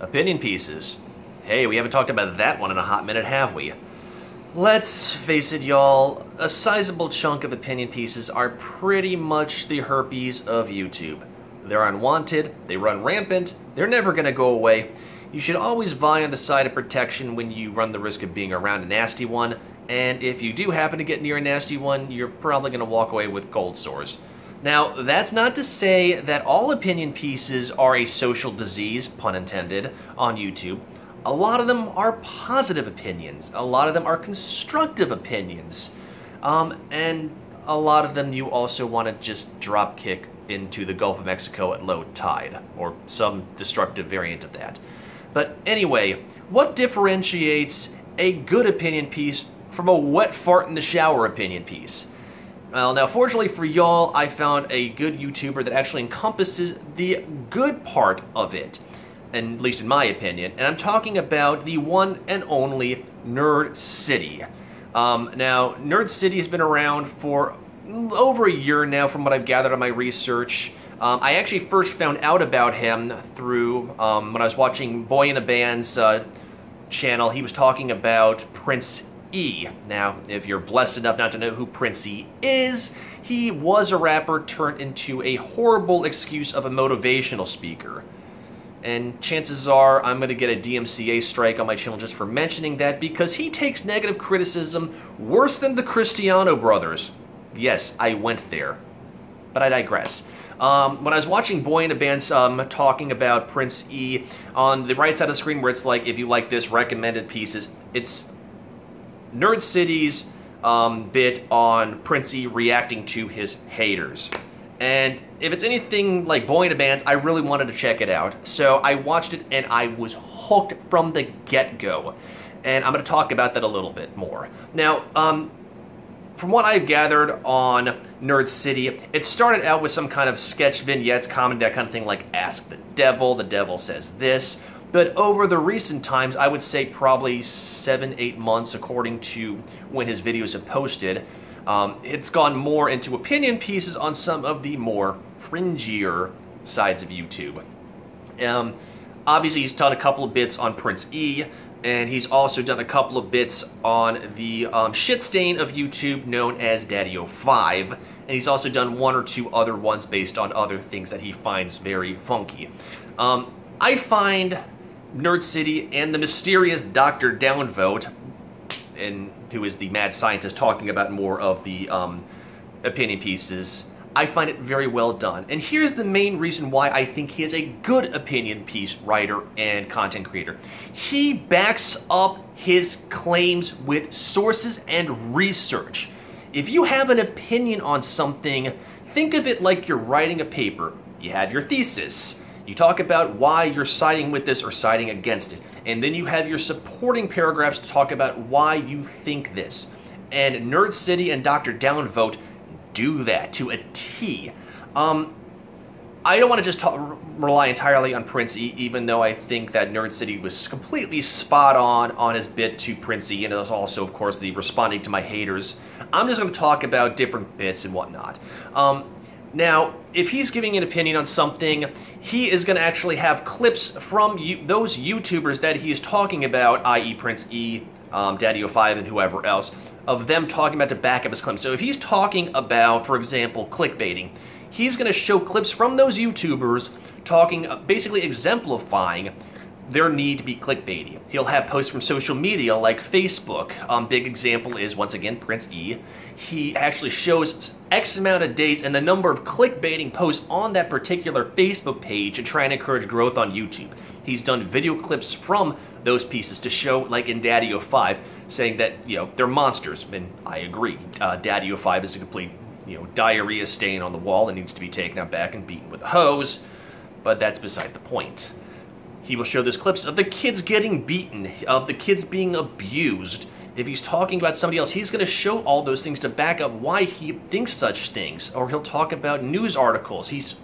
Opinion pieces. Hey, we haven't talked about that one in a hot minute, have we? Let's face it, y'all, a sizable chunk of opinion pieces are pretty much the herpes of YouTube. They're unwanted, they run rampant, they're never gonna go away. You should always vie on the side of protection when you run the risk of being around a nasty one, and if you do happen to get near a nasty one, you're probably gonna walk away with cold sores. Now, that's not to say that all opinion pieces are a social disease, pun intended, on YouTube. A lot of them are positive opinions. A lot of them are constructive opinions. Um, and a lot of them you also want to just drop kick into the Gulf of Mexico at low tide, or some destructive variant of that. But anyway, what differentiates a good opinion piece from a wet fart in the shower opinion piece? Well, now, fortunately for y'all, I found a good YouTuber that actually encompasses the good part of it at least in my opinion, and I'm talking about the one and only Nerd City. Um, now, Nerd City has been around for over a year now from what I've gathered on my research. Um, I actually first found out about him through um, when I was watching Boyinaband's uh, channel. He was talking about Prince E. Now, if you're blessed enough not to know who Prince E is, he was a rapper turned into a horrible excuse of a motivational speaker and chances are I'm going to get a DMCA strike on my channel just for mentioning that because he takes negative criticism worse than the Cristiano brothers. Yes, I went there. But I digress. Um, when I was watching Boyinaband um, talking about Prince E, on the right side of the screen where it's like, if you like this, recommended pieces, it's Nerd City's um, bit on Prince E reacting to his haters. And if it's anything like Boyinaband, I really wanted to check it out. So I watched it and I was hooked from the get-go. And I'm going to talk about that a little bit more. Now, um, from what I've gathered on Nerd City, it started out with some kind of sketch vignettes, comedy, that kind of thing, like Ask the Devil, the Devil Says This. But over the recent times, I would say probably seven, eight months, according to when his videos have posted, um, it's gone more into opinion pieces on some of the more fringier sides of YouTube. Um, obviously, he's done a couple of bits on Prince E, and he's also done a couple of bits on the um, shit stain of YouTube known as DaddyOFive, and he's also done one or two other ones based on other things that he finds very funky. Um, I find Nerd City and the mysterious Dr. Downvote and who is the mad scientist talking about more of the um, opinion pieces, I find it very well done. And here's the main reason why I think he is a good opinion piece writer and content creator. He backs up his claims with sources and research. If you have an opinion on something, think of it like you're writing a paper. You have your thesis. You talk about why you're siding with this or siding against it. And then you have your supporting paragraphs to talk about why you think this. And Nerd City and Dr. Downvote do that to a T. Um, I don't want to just talk, rely entirely on Prince E, even though I think that Nerd City was completely spot on on his bit to Prince E, and it was also, of course, the responding to my haters. I'm just going to talk about different bits and whatnot. Um, now, if he's giving an opinion on something, he is going to actually have clips from you, those YouTubers that he is talking about, i.e. Prince E, um, DaddyOFive, and whoever else, of them talking about to back up his claims. So if he's talking about, for example, clickbaiting, he's going to show clips from those YouTubers talking, uh, basically exemplifying their need to be clickbaity. He'll have posts from social media like Facebook. Um, big example is, once again, Prince E. He actually shows X amount of days and the number of clickbaiting posts on that particular Facebook page to try and encourage growth on YouTube. He's done video clips from those pieces to show, like in DaddyOFive, saying that, you know, they're monsters, and I agree. Uh, DaddyOFive is a complete, you know, diarrhea stain on the wall and needs to be taken out back and beaten with a hose, but that's beside the point. He will show those clips of the kids getting beaten, of the kids being abused. If he's talking about somebody else, he's going to show all those things to back up why he thinks such things. Or he'll talk about news articles. He's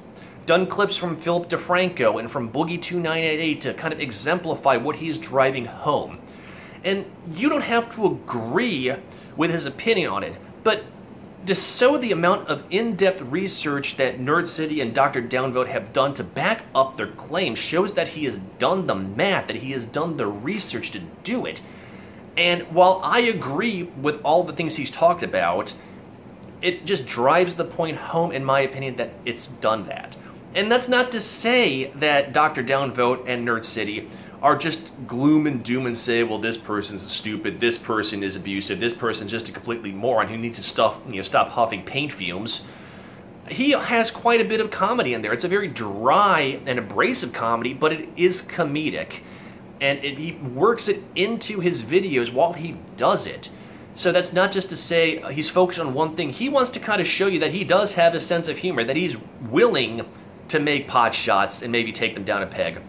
done clips from Philip DeFranco and from Boogie2988 to kind of exemplify what he's driving home. And you don't have to agree with his opinion on it, but to so the amount of in-depth research that Nerd City and Dr. Downvote have done to back up their claims shows that he has done the math, that he has done the research to do it. And while I agree with all the things he's talked about, it just drives the point home, in my opinion, that it's done that. And that's not to say that Dr. Downvote and Nerd City are just gloom and doom and say, well, this person's stupid, this person is abusive, this person's just a completely moron who needs to stuff, you know, stop huffing paint fumes. He has quite a bit of comedy in there. It's a very dry and abrasive comedy, but it is comedic. And it, he works it into his videos while he does it. So that's not just to say uh, he's focused on one thing. He wants to kind of show you that he does have a sense of humor, that he's willing to make pot shots and maybe take them down a peg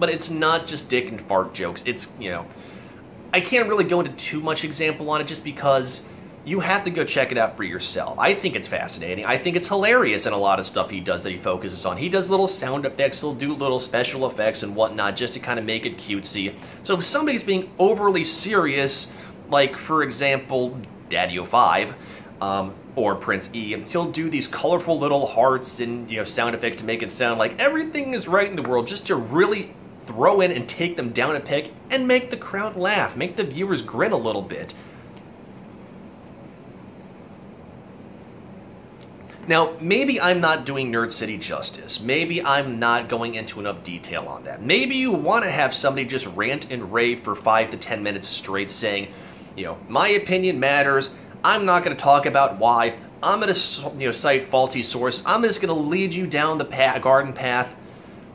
but it's not just dick and fart jokes. It's, you know, I can't really go into too much example on it just because you have to go check it out for yourself. I think it's fascinating. I think it's hilarious in a lot of stuff he does that he focuses on. He does little sound effects, he'll do little special effects and whatnot just to kind of make it cutesy. So if somebody's being overly serious, like, for example, DaddyOFive, um, or Prince E, he'll do these colorful little hearts and, you know, sound effects to make it sound like everything is right in the world, just to really throw in and take them down a peg and make the crowd laugh, make the viewers grin a little bit. Now, maybe I'm not doing Nerd City justice. Maybe I'm not going into enough detail on that. Maybe you want to have somebody just rant and rave for 5 to 10 minutes straight saying, you know, my opinion matters. I'm not going to talk about why. I'm going to you know, cite faulty source. I'm just going to lead you down the path, garden path.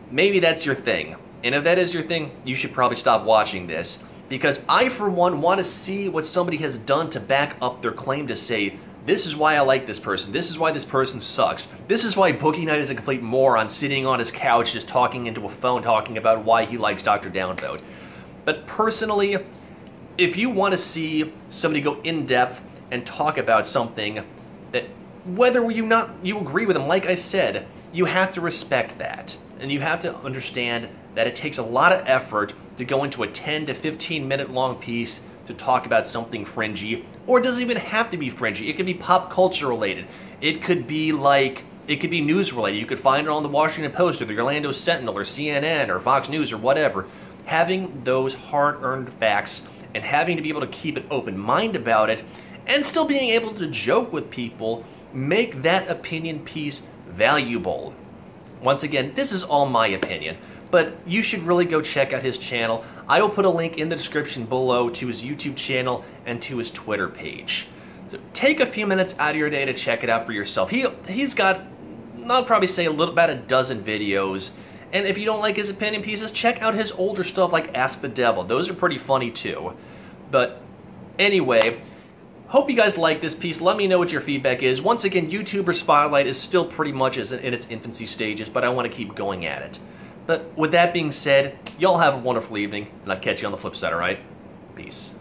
Maybe that's your thing. And if that is your thing, you should probably stop watching this. Because I, for one, want to see what somebody has done to back up their claim to say, this is why I like this person. This is why this person sucks. This is why Boogie Knight is a complete moron sitting on his couch just talking into a phone talking about why he likes Dr. Downvote. But personally, if you want to see somebody go in depth and talk about something that whether you not you agree with them, like I said, you have to respect that. And you have to understand that it takes a lot of effort to go into a 10 to 15 minute long piece to talk about something fringy, or it doesn't even have to be fringy. It could be pop culture related. It could be like, it could be news related. You could find it on the Washington Post or the Orlando Sentinel or CNN or Fox News or whatever. Having those hard earned facts and having to be able to keep an open mind about it and still being able to joke with people make that opinion piece valuable. Once again, this is all my opinion but you should really go check out his channel. I will put a link in the description below to his YouTube channel and to his Twitter page. So take a few minutes out of your day to check it out for yourself. He, he's got, I'll probably say a little, about a dozen videos. And if you don't like his opinion pieces, check out his older stuff like Ask the Devil. Those are pretty funny too. But anyway, hope you guys like this piece. Let me know what your feedback is. Once again, YouTuber Spotlight is still pretty much in its infancy stages, but I want to keep going at it. But with that being said, y'all have a wonderful evening, and I'll catch you on the flip side, alright? Peace.